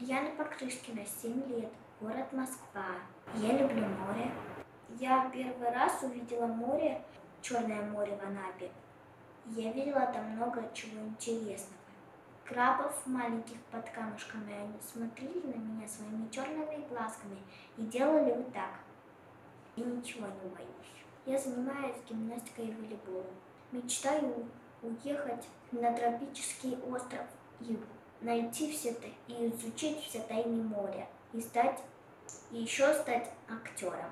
Ульяна Покрышкина, 7 лет, город Москва. Я люблю море. Я первый раз увидела море, Черное море в Анапе. Я видела там много чего интересного. Крабов маленьких под камушками, они смотрели на меня своими черными глазками и делали вот так. И ничего не боюсь. Я занимаюсь гимнастикой и волейболом. Мечтаю уехать на тропический остров и найти все и изучить все тайны моря, и стать, и еще стать актером.